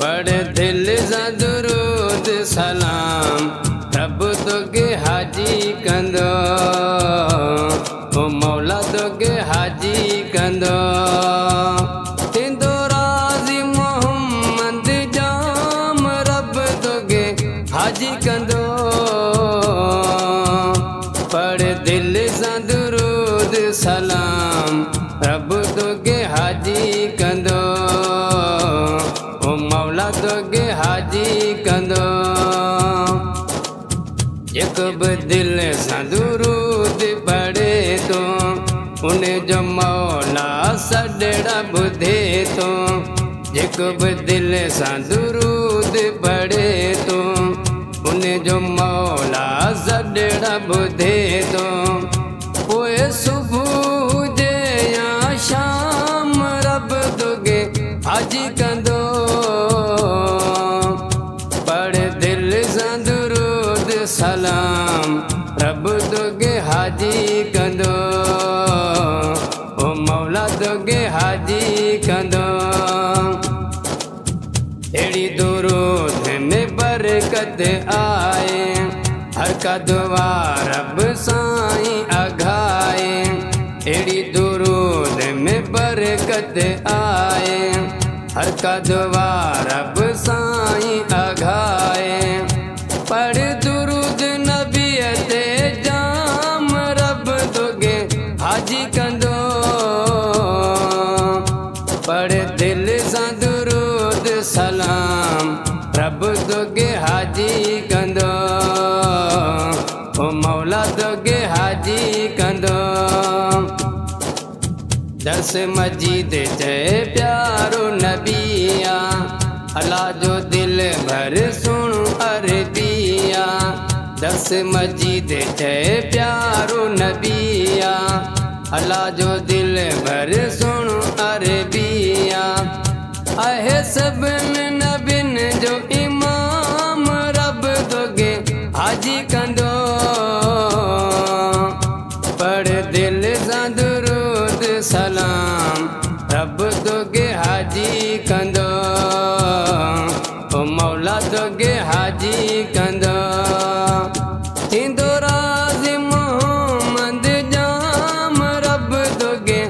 پڙهه دل سان درود سلام. پرڀو توکي هاجي ڪندو. مولا توکي هاجي ڪندو. جام رب هاجي ڪندو جيڪو به دل سان درود پڙهي ٿو ان جو مولا سڏڙا ٻڌي ٿو جيڪو به دل سان درود پڙهي ٿو ان جو مولا سڏڙا ٻڌي ٿو बरकत आए हर साईं में बरकत आए हर प्यारो अला जो दिल भर सुण अरबिया। दस मजीद चए प्यारो नबिया अला जो दिल भर सुण پڙهه دل سان درود سلام. رب توکي هاجي ڪندو مولا توکي هاجي ڪندو ٿيندو راضي محمد جام رب توکي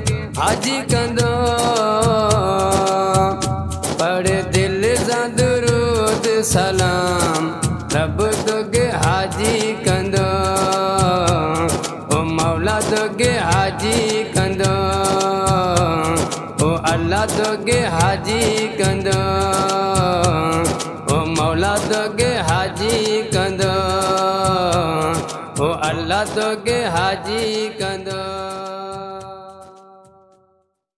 هاجي ڪندو پڙهه دل سان درود سلام رب توکي हाजी कंदो ओ अल्लाह तोखे हाजी कंदो ओ मौला तोखे हाजी कंदो ओ अल्लाह तोखे हाजी कंदो